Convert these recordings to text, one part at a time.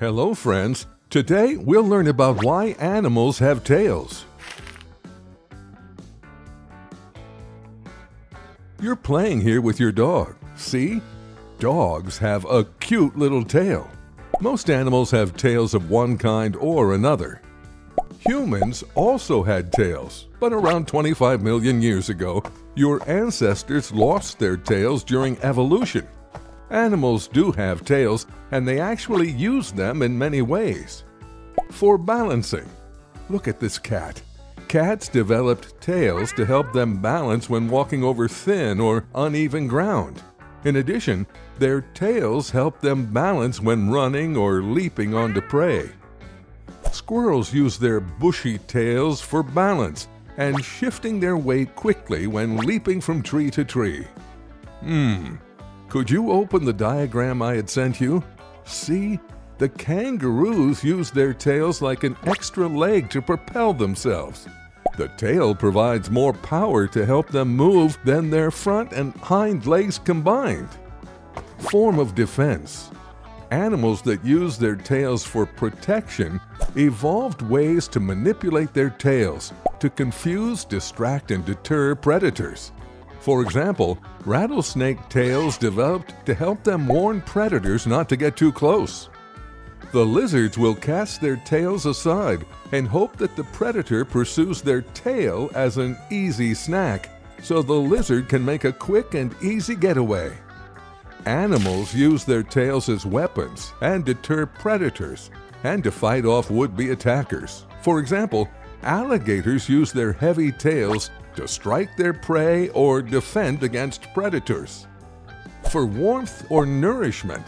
Hello, friends. Today we'll learn about why animals have tails. You're playing here with your dog. See? Dogs have a cute little tail. Most animals have tails of one kind or another. Humans also had tails, but around 25 million years ago, your ancestors lost their tails during evolution. Animals do have tails, and they actually use them in many ways. For balancing, look at this cat. Cats developed tails to help them balance when walking over thin or uneven ground. In addition, their tails help them balance when running or leaping onto prey. Squirrels use their bushy tails for balance and shifting their weight quickly when leaping from tree to tree. Hmm, could you open the diagram I had sent you? See? The kangaroos use their tails like an extra leg to propel themselves. The tail provides more power to help them move than their front and hind legs combined. Form of defense. Animals that use their tails for protection evolved ways to manipulate their tails to confuse, distract, and deter predators. For example, rattlesnake tails developed to help them warn predators not to get too close. The lizards will cast their tails aside and hope that the predator pursues their tail as an easy snack, so the lizard can make a quick and easy getaway. Animals use their tails as weapons and deter predators and to fight off would-be attackers. For example, alligators use their heavy tails to strike their prey or defend against predators. For warmth or nourishment,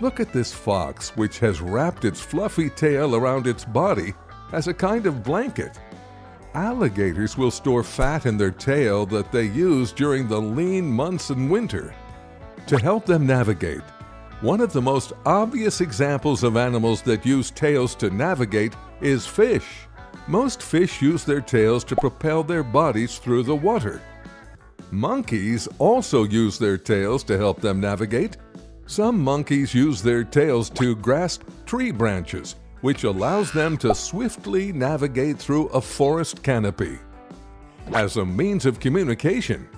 look at this fox which has wrapped its fluffy tail around its body as a kind of blanket. Alligators will store fat in their tail that they use during the lean months in winter. To help them navigate, one of the most obvious examples of animals that use tails to navigate is fish. Most fish use their tails to propel their bodies through the water. Monkeys also use their tails to help them navigate. Some monkeys use their tails to grasp tree branches, which allows them to swiftly navigate through a forest canopy. As a means of communication,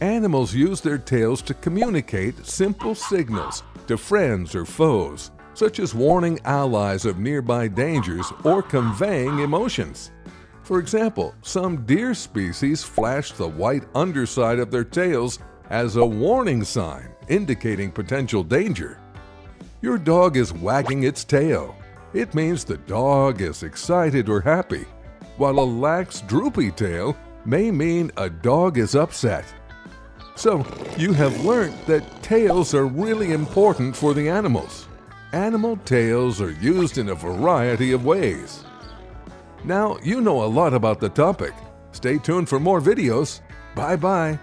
animals use their tails to communicate simple signals to friends or foes, such as warning allies of nearby dangers or conveying emotions. For example, some deer species flash the white underside of their tails as a warning sign indicating potential danger. Your dog is wagging its tail. It means the dog is excited or happy, while a lax, droopy tail may mean a dog is upset. So, you have learned that tails are really important for the animals. Animal tails are used in a variety of ways. Now you know a lot about the topic. Stay tuned for more videos. Bye bye.